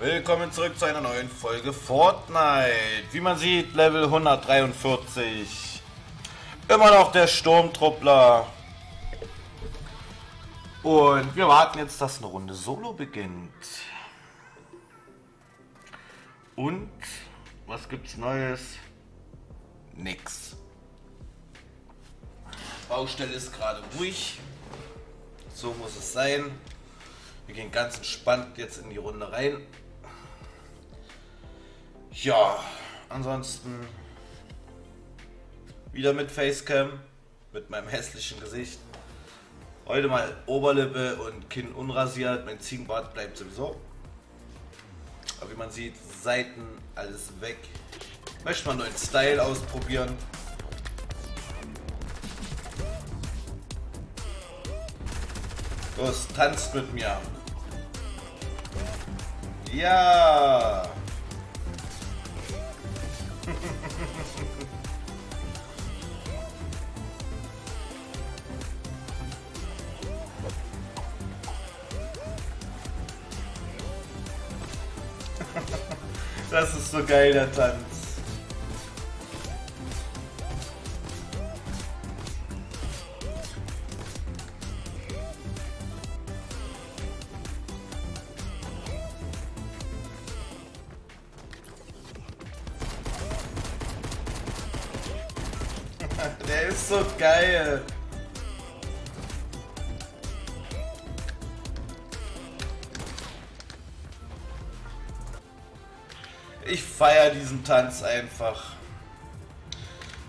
Willkommen zurück zu einer neuen Folge Fortnite. Wie man sieht, Level 143. Immer noch der Sturmtruppler. Und wir warten jetzt, dass eine Runde Solo beginnt. Und was gibt's Neues? Nix. Baustelle ist gerade ruhig. So muss es sein. Wir gehen ganz entspannt jetzt in die Runde rein. Ja, ansonsten wieder mit Facecam, mit meinem hässlichen Gesicht. Heute mal Oberlippe und Kinn unrasiert, mein Ziegenbart bleibt sowieso. Aber wie man sieht, Seiten alles weg. Möchte mal einen neuen Style ausprobieren. Los, tanzt mit mir. Ja. Das ist so geil, der Tanz. Ich feiere diesen Tanz einfach.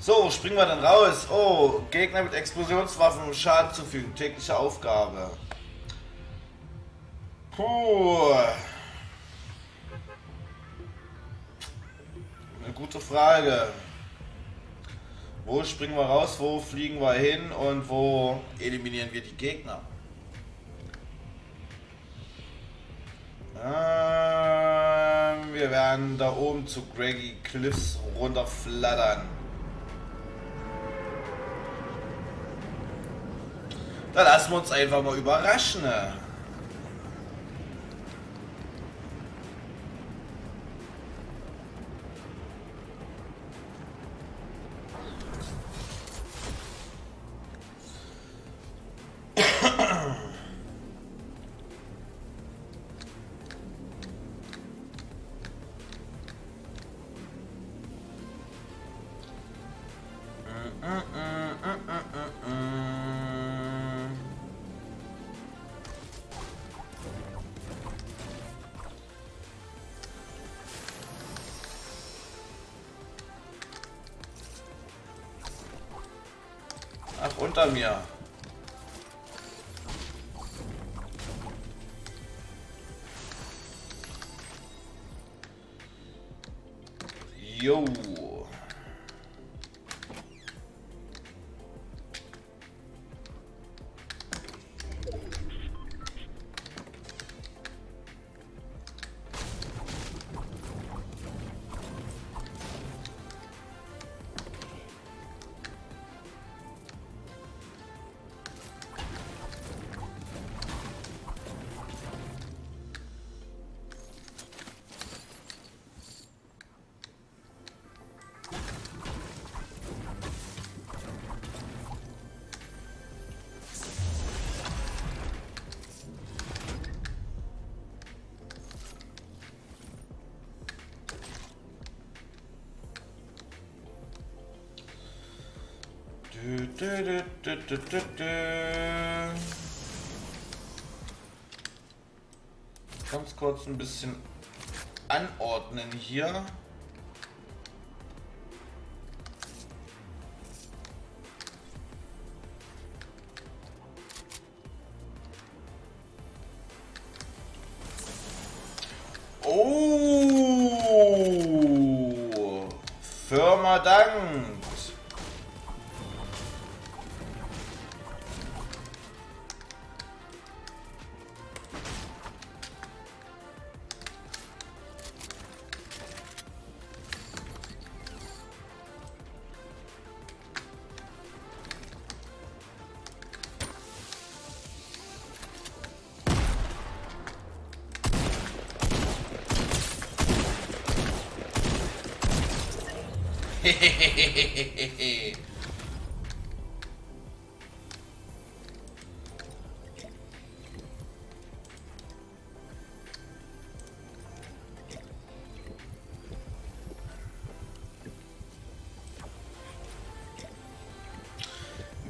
So, springen wir dann raus. Oh, Gegner mit Explosionswaffen um Schaden zufügen. Tägliche Aufgabe. Puh. Eine gute Frage. Wo springen wir raus, wo fliegen wir hin und wo eliminieren wir die Gegner? Ähm, wir werden da oben zu Greggy Cliffs runterflattern. Da lassen wir uns einfach mal überraschen. ne? Ach, unter mir. Jo. Ganz kurz ein bisschen anordnen hier.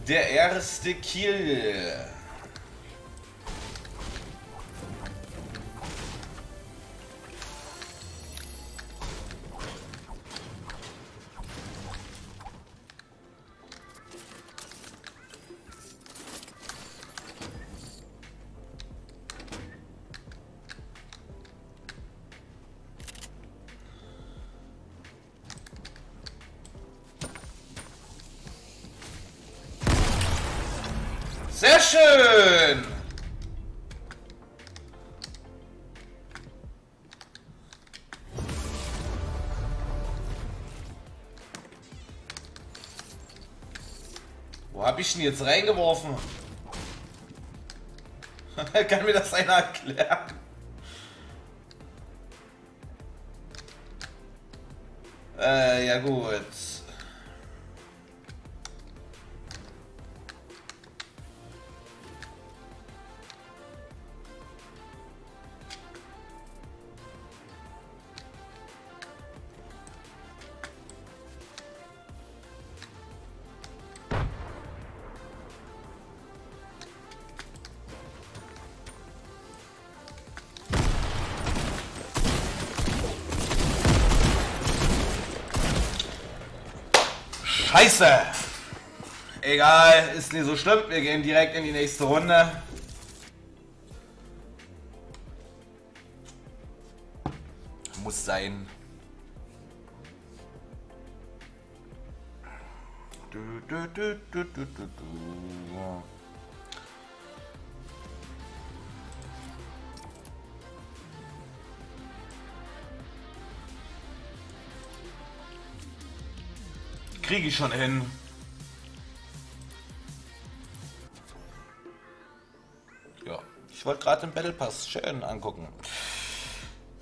Der erste Kill. Ihn jetzt reingeworfen? Kann mir das einer erklären? Äh, ja gut. Scheiße! Egal, ist nicht so schlimm. Wir gehen direkt in die nächste Runde. Muss sein. Du, du, du, du, du, du, du. Kriege ich schon hin. Ja, ich wollte gerade den Battle Pass schön angucken.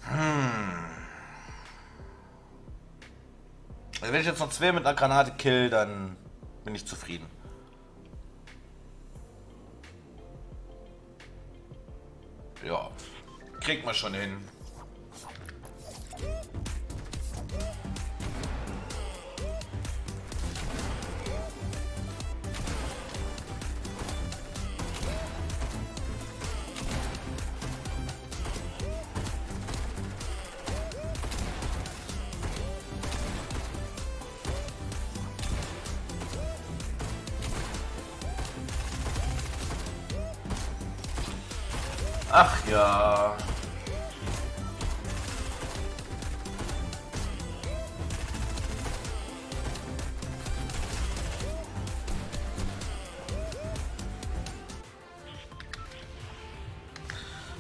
Hm. Also wenn ich jetzt noch zwei mit einer Granate kill, dann bin ich zufrieden. Ja, kriegt man schon hin.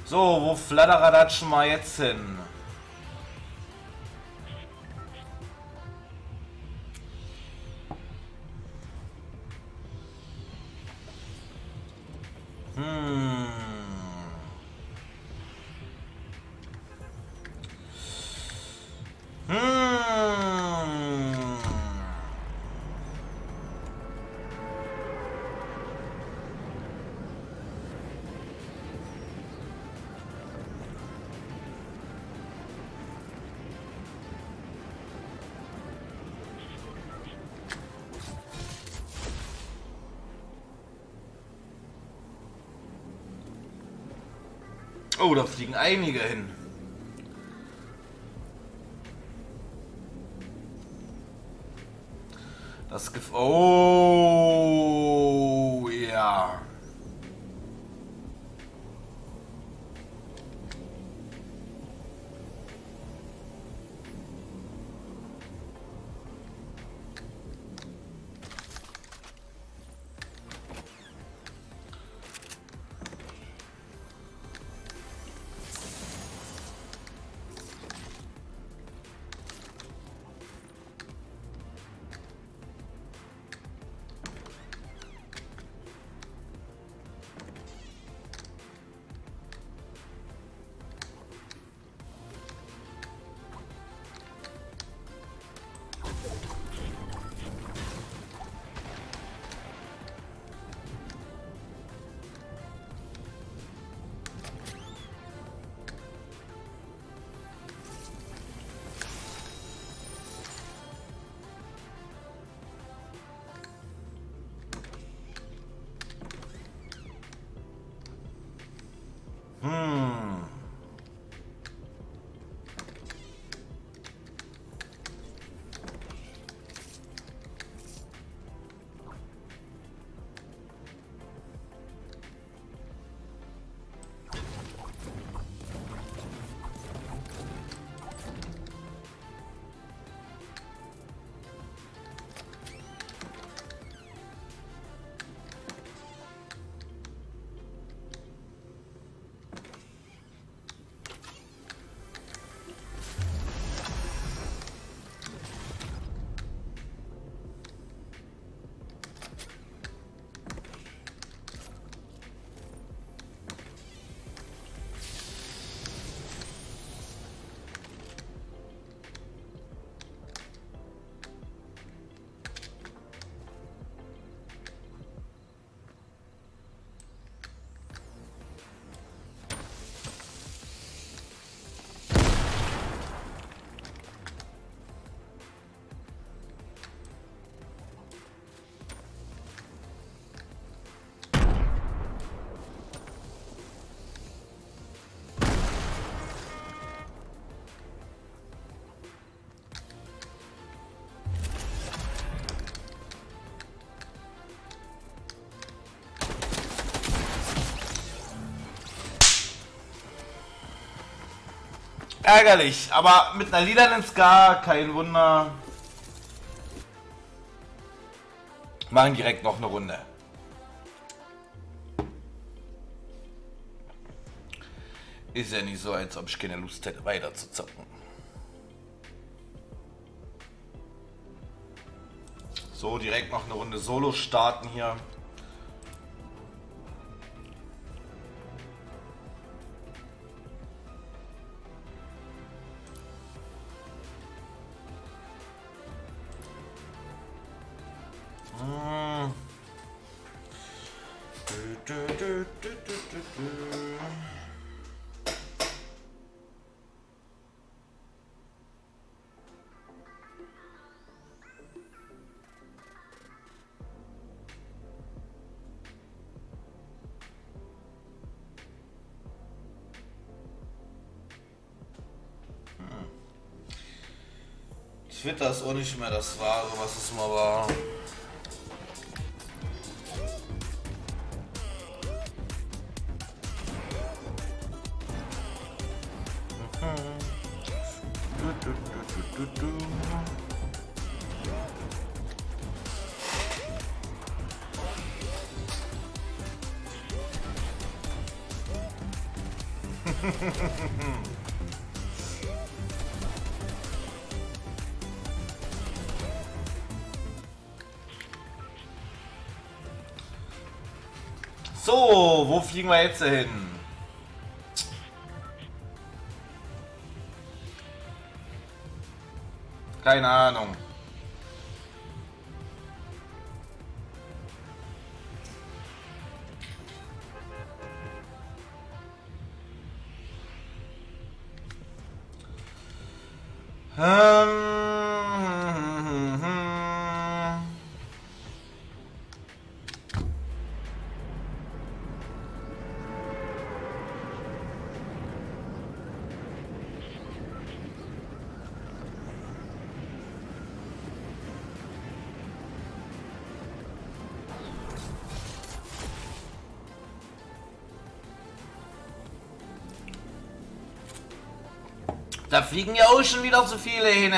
So, wo flatteradatschen wir jetzt hin? Da fliegen einige hin. Das Gef Oh, Hmm. Ärgerlich, aber mit einer lilanen Ska, kein Wunder. Machen direkt noch eine Runde. Ist ja nicht so, als ob ich keine Lust hätte, weiter zu zocken. So, direkt noch eine Runde Solo starten hier. Hm. Du, du, du. Twitter ist auch nicht mehr das Wahre, was es mal war. So, wo fliegen wir jetzt hin? Keine Ahnung. Ähm, Da fliegen ja auch schon wieder zu viele hin.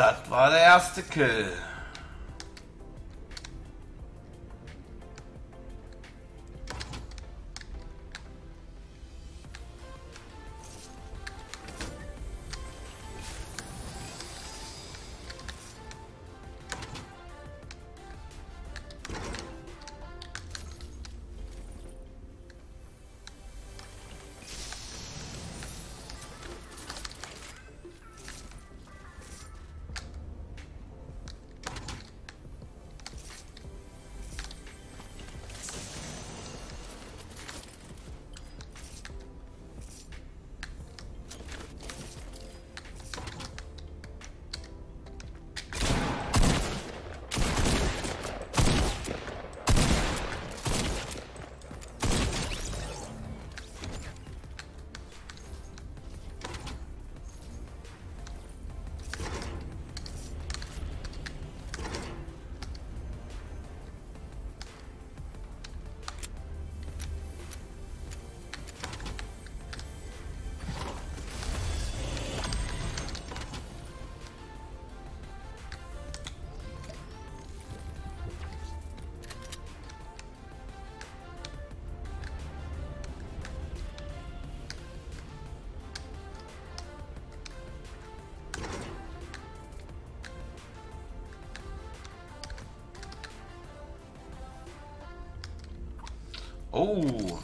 Das war der erste Kill. Oh.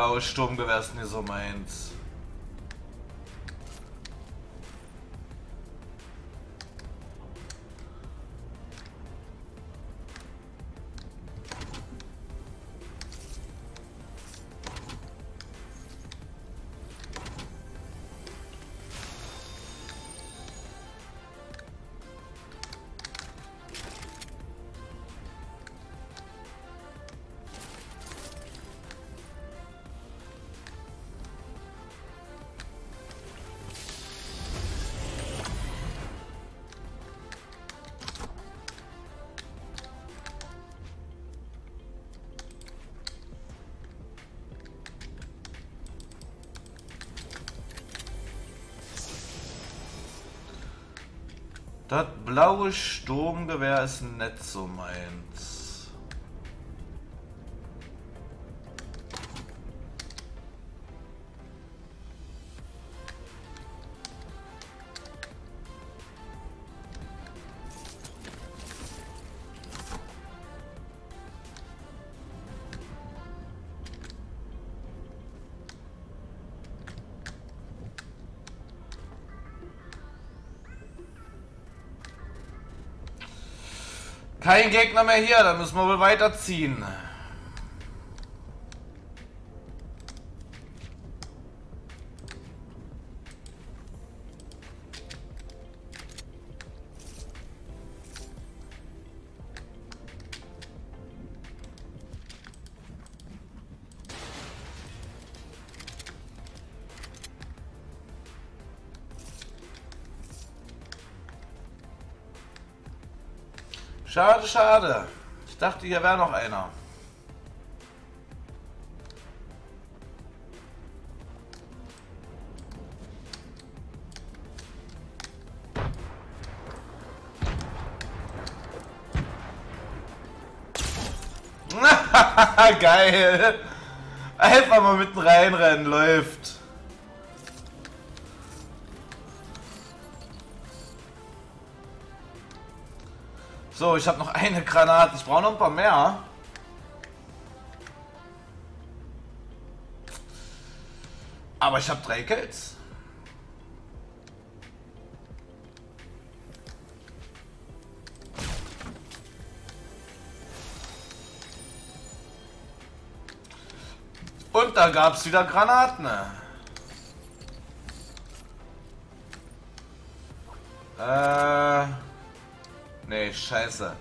Blaues Sturmgewehr ist nicht so meins. Das blaue Sturmgewehr ist nicht so meins. Kein Gegner mehr hier, dann müssen wir wohl weiterziehen. Schade, schade. Ich dachte, hier wäre noch einer. Geil. Einfach mal mitten reinrennen, läuft. So, ich habe noch eine Granate. Ich brauche noch ein paar mehr. Aber ich habe drei Kills. Und da gab es wieder Granaten. Äh... Nee, scheiße.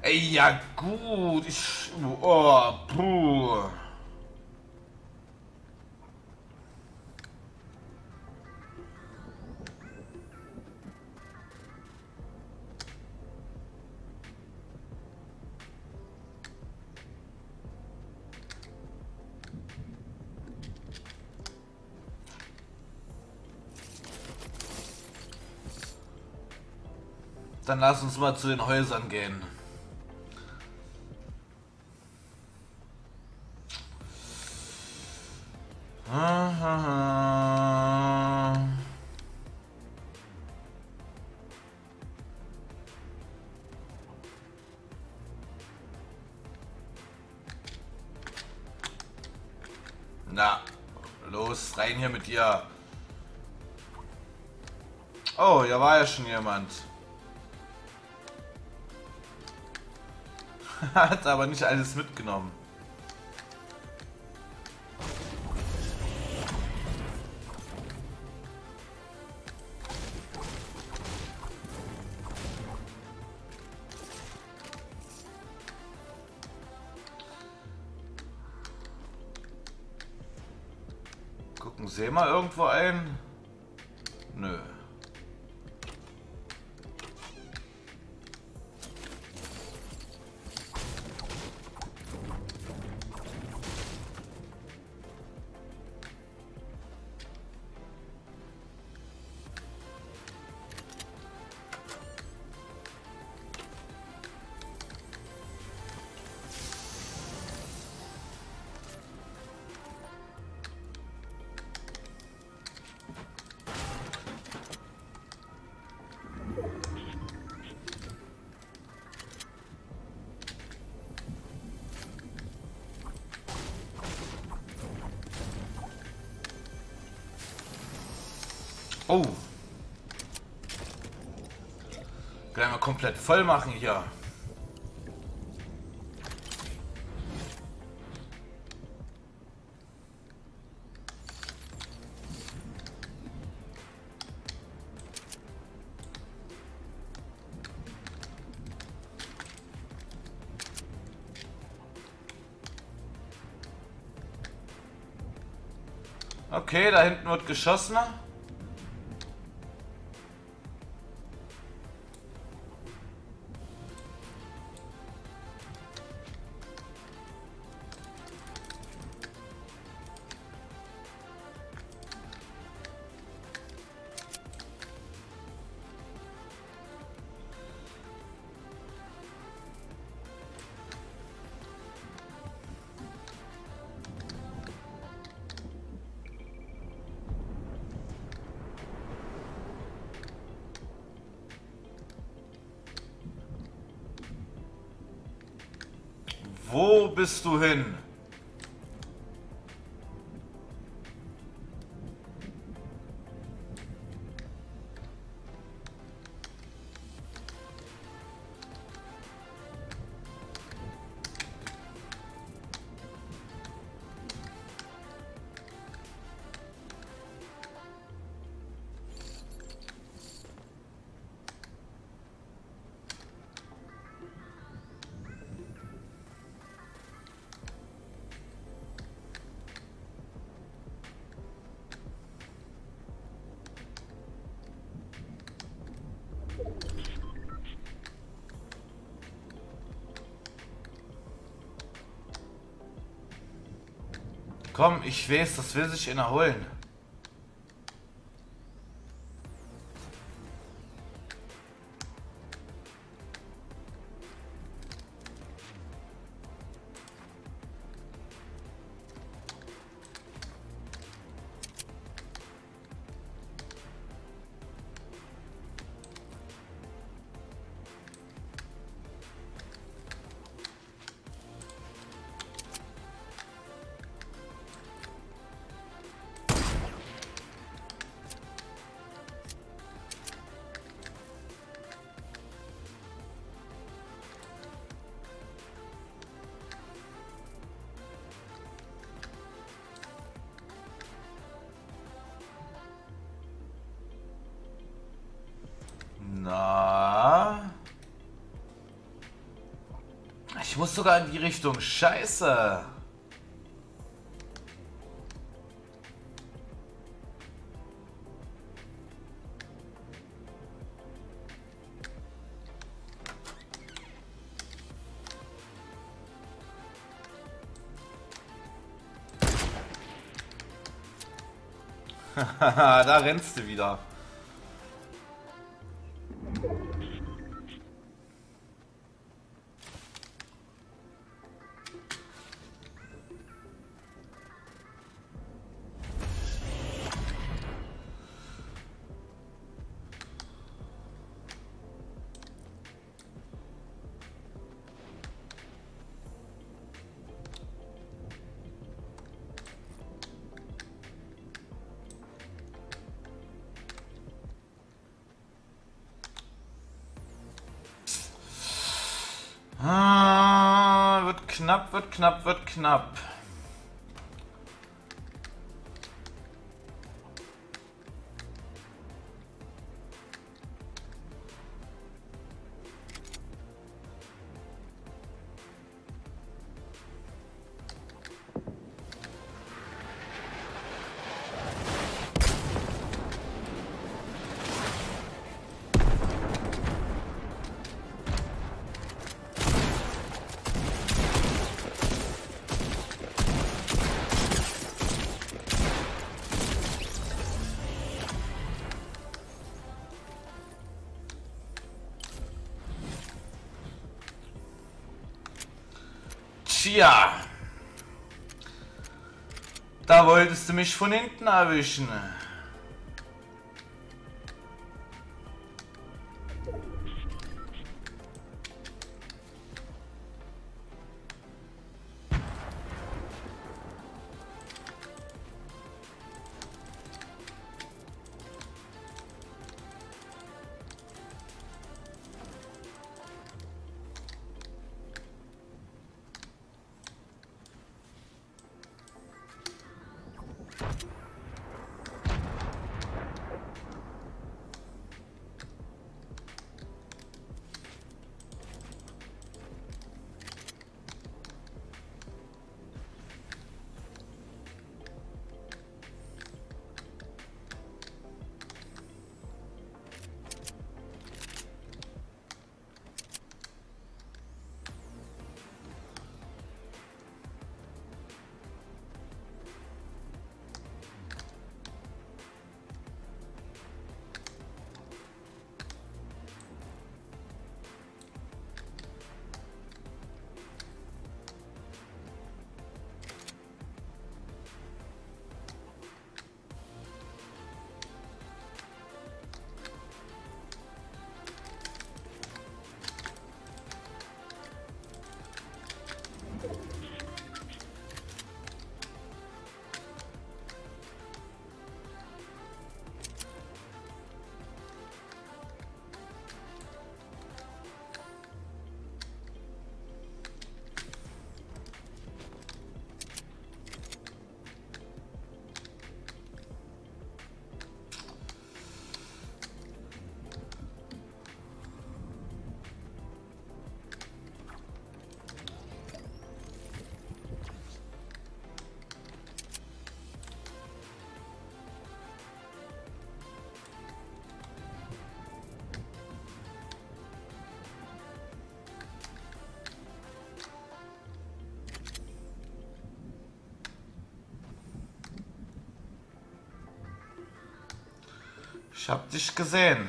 Ey, ja gut. Ich... Oh, puh. Dann lass uns mal zu den Häusern gehen. Na, los, rein hier mit dir. Oh, hier war ja schon jemand. Hat aber nicht alles mitgenommen. Gucken, sehen wir irgendwo ein? Komplett voll machen hier. Okay, da hinten wird geschossen. Wo bist du hin? Komm, ich weiß, das will sich einer holen. Muss sogar in die Richtung. Scheiße. da rennst du wieder. Ah, wird knapp, wird knapp, wird knapp. Mich von hinten erwischen. Ich hab dich gesehen.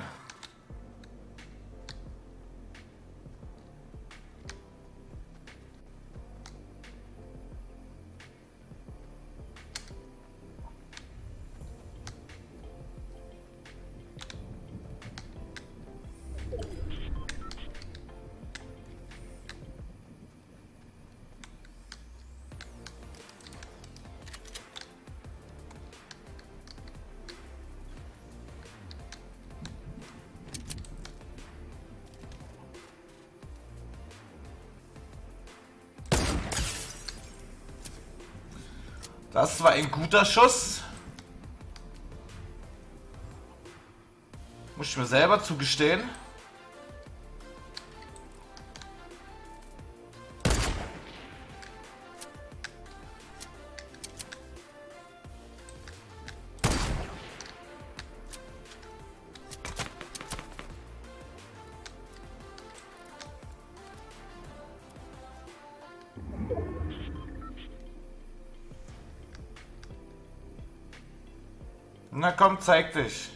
Das war ein guter Schuss. Muss ich mir selber zugestehen. Na komm, zeig dich.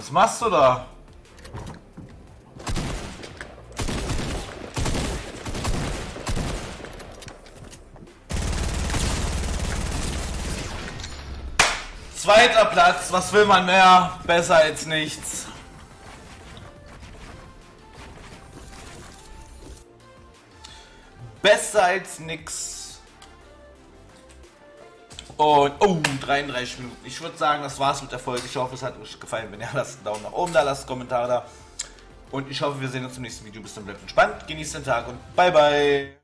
Was machst du da? Zweiter Platz, was will man mehr? Besser als nichts. Besser als nix. Und, oh, 33 Minuten. Ich würde sagen, das war's mit der Folge. Ich hoffe, es hat euch gefallen. Wenn ja, lasst einen Daumen nach oben da, lasst Kommentare da. Und ich hoffe, wir sehen uns im nächsten Video. Bis dann, bleibt entspannt, genießt den Tag und bye bye.